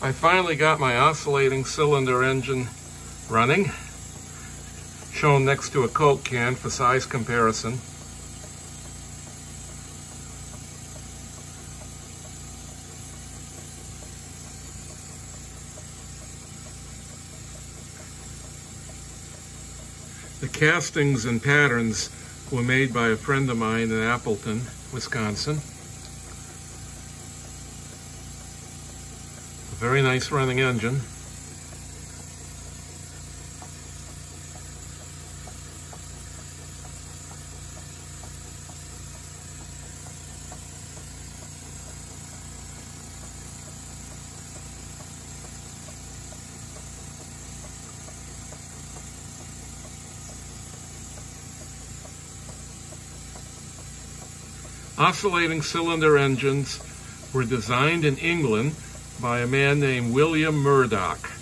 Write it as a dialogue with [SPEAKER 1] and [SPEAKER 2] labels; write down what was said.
[SPEAKER 1] I finally got my oscillating cylinder engine running, shown next to a Coke can for size comparison. The castings and patterns were made by a friend of mine in Appleton, Wisconsin. Very nice running engine. Oscillating cylinder engines were designed in England by a man named William Murdoch.